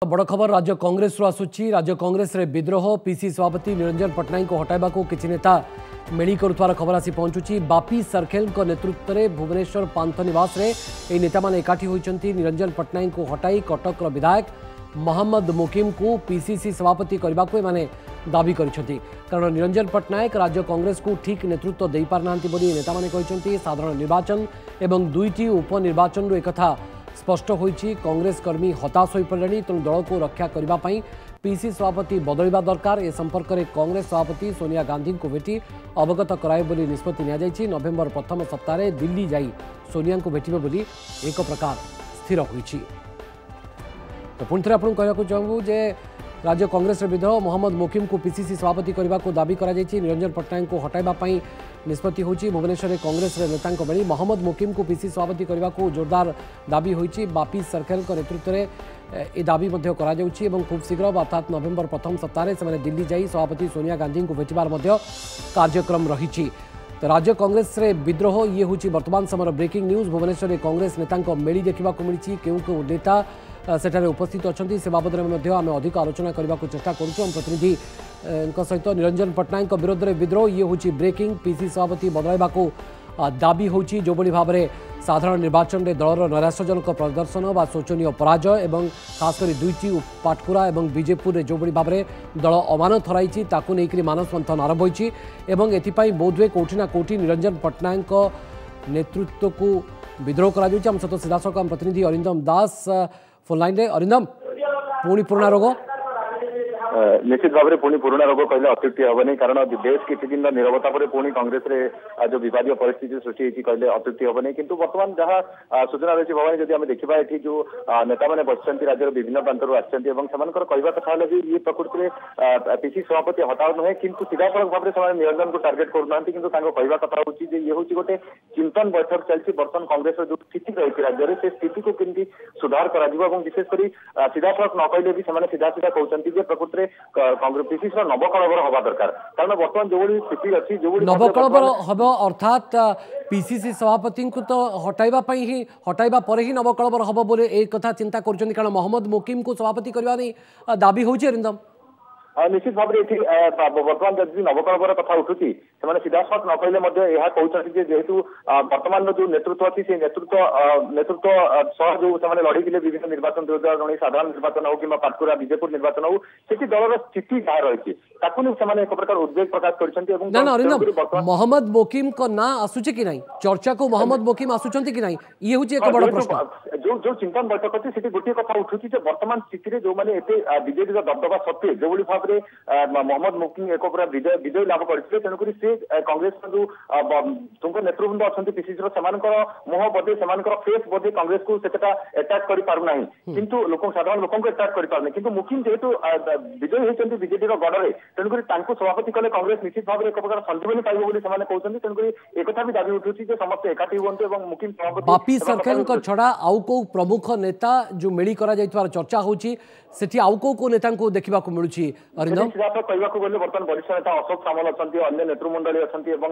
तो बड़ खबर राज्य कंग्रेस आसूरी राज्य कंग्रेस रे विद्रोह पीसी सभापति निरंजन पट्टनायक हटावा को किसी नेता मेड़ करुवर खबर आसी आँचुची बापी सरखेल नेतृत्व में भुवनेश्वर पांथ नवास नेता एकाठी होती निरंजन पट्टनायक हटाई कटक विधायक महम्मद मुकिम को पीसीसी सभापति करने दावी करण निरंजन पट्टनायक राज्य कंग्रेस को ठिक नेतृत्व दे पारिना नेता साधारण निर्वाचन और दुईट उपनिर्वाचन एक स्पष्ट कांग्रेस कर्मी हताश हो पड़े तेणु दल को रक्षा करने पीसी सभापति बदलवा दरकार ए संपर्क में कंग्रेस सभापति सोनिया गांधी को भेट अवगत करपत्ति नवेम्बर प्रथम सप्ताह दिल्ली जा सोनिया को भेटे एक प्रकार स्थिर हो तो पुणे आपको चाहूँ राज्य कंग्रेस विधायक मोहम्मद मुकिम को पीसीसी सभापति करने को दावी करंजन पट्टनायक हटावाई निष्पत्ति भुवनेश्वर में कंग्रेस नेता बेली मोहम्मद मुकिम को पीसीसी सभापति करने को जोरदार दावी होपी सरकेल नेतृत्व में यह दावी कर खूब शीघ्र अर्थात नवेम्बर प्रथम सप्ताह से दिल्ली जा सभापति सोनिया गांधी को भेटार्यक्रम रही तो राज्य कंग्रेस रे विद्रोह ये हूँ वर्तमान समय ब्रेकिंग न्यूज भुवनेश्वर में कंग्रेस नेता मेली देखा मिली क्यों क्यों नेता सेठे उपस्थित अच्छा से बाबद में आम अधिक आलोचना करने को चेस्टा कर प्रतिनिधि सहित निरंजन पट्टनायक विरोध में विद्रोह ये हूँ ब्रेकिंग पिसी सभापति बदलवाकू ଦାବି ହେଉଛି ଯେଉଁଭଳି ଭାବରେ ସାଧାରଣ ନିର୍ବାଚନରେ ଦଳର ନୈରାଶ୍ୟଜନକ ପ୍ରଦର୍ଶନ ବା ଶୋଚନୀୟ ପରାଜୟ ଏବଂ ଖାସ କରି ଦୁଇଟି ପାଟକୁରା ଏବଂ ବିଜେପୁରରେ ଯେଉଁଭଳି ଭାବରେ ଦଳ ଅମାନ ଥରାଇଛି ତାକୁ ନେଇକରି ମାନସ ମନ୍ଥନ ଆରମ୍ଭ ହୋଇଛି ଏବଂ ଏଥିପାଇଁ ବୋଧହୁଏ କେଉଁଠି ନା କେଉଁଠି ନିରଞ୍ଜନ ପଟ୍ଟନାୟକଙ୍କ ନେତୃତ୍ୱକୁ ବିଦ୍ରୋହ କରାଯାଉଛି ଆମ ସହିତ ସିଧାସଳଖ ଆମ ପ୍ରତିନିଧି ଅରିନ୍ଦମ ଦାସ ଫୋନ୍ ଲାଇନ୍ରେ ଅରିନ୍ଦମ ପୁଣି ପୁରୁଣା ରୋଗ निश्चित भाव में पुणी पुराणा रोग कहे अत्युक्ति नहीं कारण बेस किसी दिन निरवता पर पुणी कंग्रेस जो बदय परिस्थित सृष्टि कहे अत्युक्ति नहीं कितु बर्तमान जहां सूचना रही भवानी जदि आम देखा इटि जो नेता बसिंट राज्य विभिन्न प्रांत आमर कह कथ भी ये प्रकृति में पिसी सभापति हताह नुहे कितु सीधाफड़क भाव में निरंजन को टार्गेट करना कि कहवा कथ हूँ ये हूँ गोटे चिंतन बैठक चलती बर्तमान कंग्रेस जो स्थित रही राज्य में से स्थित को कमी सुधार कर विशेषकर सीधाफड़क न कहे भी सीधा सीधा कहते हैं जे प्रकृति କଂଗ୍ରେସ ପିସିସିର ନବକଳେବର ହେବା ଦରକାର କାରଣ ବର୍ତ୍ତମାନ ଯେଉଁଭଳି ସ୍ଥିତି ଅଛି ଯେଉଁଭଳି ନବକଳେବର ହେବ ଅର୍ଥାତ ପିସିସି ସଭାପତିଙ୍କୁ ତ ହଟାଇବା ପାଇଁ ହିଁ ହଟାଇବା ପରେ ହିଁ ନବକଳେବର ହେବ ବୋଲି ଏ କଥା ଚିନ୍ତା କରୁଛନ୍ତି କାରଣ ମହମ୍ମଦ ମୁକିମଙ୍କୁ ସଭାପତି କରିବା ନେଇ ଦାବି ହେଉଛି ଅରିନ୍ଦମ ନିଶ୍ଚିତ ଭାବରେ ଏଠି ବର୍ତ୍ତମାନ ଯଦି ନବକଳେବର କଥା ଉଠୁଛି ସେମାନେ ସିଧାସଳଖ ନ କହିଲେ ମଧ୍ୟ ଏହା କହୁଛନ୍ତି ଯେ ଯେହେତୁ ବର୍ତ୍ତମାନର ଯୋଉ ନେତୃତ୍ୱ ଅଛି ସେ ନେତୃତ୍ୱ ନେତୃତ୍ୱ ସହ ଯୋଉ ସେମାନେ ଲଢିଥିଲେ ବିଭିନ୍ନ ନିର୍ବାଚନ ଦୁଇ ସାଧାରଣ ନିର୍ବାଚନ ହଉ କିମ୍ବା ପାଟକୁରା ବିଜେପୁର ନିର୍ବାଚନ ହଉ ସେଠି ଦଳର ସ୍ଥିତି ଯାହା ରହିଛି ତାକୁ ନେଇ ସେମାନେ ଏକ ପ୍ରକାର ଉଦ୍ବେଗ ପ୍ରକାଶ କରିଛନ୍ତି ଏବଂ ମହମ୍ମଦ ମୋକିମଙ୍କ ନାଁ ଆସୁଛି କି ନାହିଁ ଚର୍ଚ୍ଚାକୁ ମହମ୍ମଦ ମୋକିମ ଆସୁଛନ୍ତି କି ନାହିଁ ଇଏ ହେଉଛି ଏକ ବଡ ପ୍ରଶ୍ନ ଯୋଉ ଯୋଉ ଚିନ୍ତନ ବୈଠକ ଅଛି ସେଠି ଗୋଟିଏ କଥା ଉଠୁଛି ଯେ ବର୍ତ୍ତମାନ ସ୍ଥିତିରେ ଯୋଉମାନେ ଏତେ ବିଜେଡିର ଦବଦବା ସତ୍ତ୍ୱେ ଯୋଉଭଳି ଭାବରେ ମହମ୍ମଦ ମୋକିମ ଏକ ପୁରା ବିଜୟ ବିଜୟ ଲାଭ କରିଥିଲେ ତେଣୁକରି ସେ जे कांग्रेस जो तुमको नेतृवृंद अच्छा पिसीसी मुह बोधे से फेस बोधे कंग्रेस को सेटाक कर पारना कि साधारण लोक एटाक कर पारे कि मुखिम जेहतु विजयी होती विजेडर गड़े तेणुक सभापति कले कंग्रेस निश्चित भाव में एक प्रकार संजीवनी पाइबे से कहते तेणुक एक दावी उठू समस्त एकाठी हूँ और मुखिम सभापति छड़ा आउ प्रमुख नेता जो मेली कर चर्चा होती आउ कौ नेता देखा मिलूँ अरिंद कह बर्तमान वरिष्ठ नेता अशोक सामल अच्छा अन्य मंडली अच्छा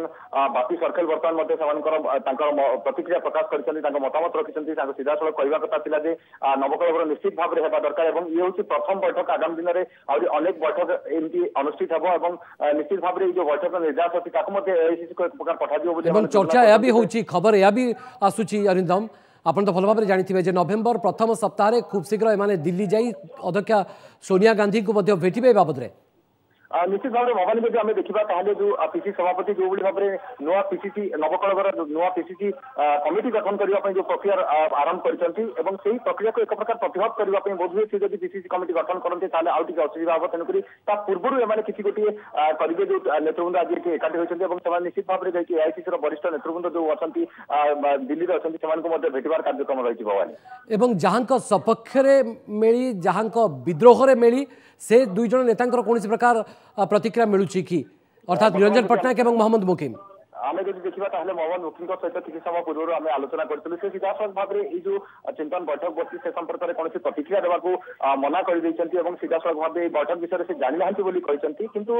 बाकी सर्कल बर्तमान मत से प्रतिक्रिया प्रकाश करते मतामत रखी सीधा सड़क कहवा कथा था नवकल निश्चित भाव में दरकार ये हूँ प्रथम बैठक आगामी दिन में आहरी अनेक बैठक एमती अनुषित हम और निश्चित भाव में जो बैठक निर्देश अच्छी ताक एक प्रकार पठा चर्चा यह भी हूँ खबर यह भी आसूसी अरिंदम आप तो भल भाव में जानते हैं नवेम्बर प्रथम सप्ताह खूब शीघ्र दिल्ली जा सोनिया गांधी को भेटे बाबद्रे निश्चित भाव में भवानी जब आम देखा जो पिसी सभापति जो भाव में नुआ पीसीसी नवकड़गर नुआ पीसीसी कमिटी गठन करने जो प्रक्रिया आरंभ करते प्रक्रिया को एक प्रकार प्रतिहत करने बोध हुए जब पीसीसी कमिटी गठन करते हैं आउ टे असुविधा हाब तेणुक पूर्व किसी गोटे करेंगे जो नेतृवृंद आज एकाठी होती और निश्चित भाव में जाकि एआईसी वरिष्ठ नेतृवृंद जो अच्छा दिल्ली में अच्छा से भेटार कार्यक्रम रही भवानी जहां सपक्ष में मिली जहां विद्रोह मिली से जन नेता कौन प्रकार प्रतिक्रिया मिलू कि अर्थात निरंजन पट्टनायक मोहम्मद मुकिम देखा तालोले मोहन मुखी सहित किसी समय पूर्व आम आलोचना करूँ से सीधासख भाव में यू चिंतन बैठक बस से संपर्क में कौन प्रतिक्रिया देवाक मना कर सीधासख भाव बैठक विषय से जानी कितु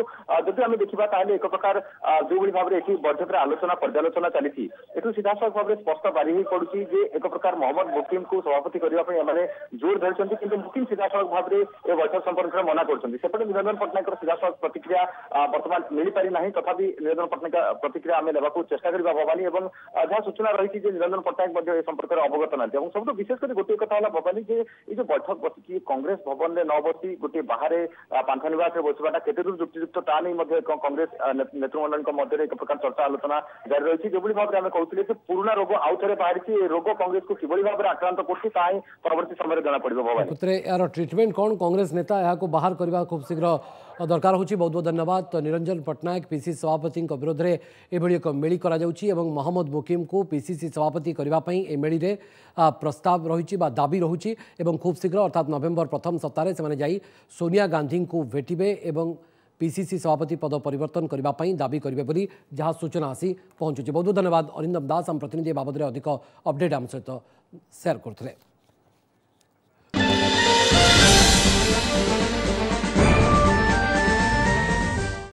जदि आम देखा तालोले एक प्रकार जो भी भाव में बैठक में आलोचना पर्यालोचना चली सीधासख भाव में स्पष्ट बारी ही पड़ू जे एक प्रकार मोहम्मद मुकीम को सभापति करने जोर धरी कि मुकीम सीधासख भाव में यह बैठक संपर्क में मना करते निरंजन पट्टनायक सीधासख प्रतिक्रिया बर्तमान मिल पारिना तथा निरंजन पट्टनायक प्रतिक्रिया आम देवा चेस्ट चाकरी भवानी जहां सूचना रही निरंजन पट्टनायक संपर्क में अवगत ना सब विशेषकर गोटे कथ है भवानी जे ये बैठक बस कि कंग्रेस भवन में न बस गोटे बाहर पांच नवास में बसवा के जुक्तिजुक्त कांग्रेस नेतृमंडल मध्य एक प्रकार चर्चा आलोचना जारी रही जो भाव में आम कहते कि पुणा रोग आउ थे बाहरी रोग कंग्रेस को किभली भाव में आक्रांत करवर्त समय जना भवानी यार ट्रिटमेंट कौन कंग्रेस नेता यहाँ बाहर करने खूब शीघ्र दरकार हो बहुत बहुत धन्यवाद तो निरंजन पट्टनायक पीसीसी सभापति विरोध में यह मेली महम्मद मुकीम को पिसीसी सभापति करने मेली प्रस्ताव रही दाबी रही खूब शीघ्र अर्थात नवेम्बर प्रथम सप्ताह से सोनिया गांधी को भेटे पिसीसी सभापति पद परिवर्तन करने दाबी करेंगे जहाँ सूचना आसी पहुँचुच्छे बहुत बहुत धन्यवाद अरिंदम दास आम प्रतिनिधि बाबद अधिक अपडेट आम सहित सेयार कर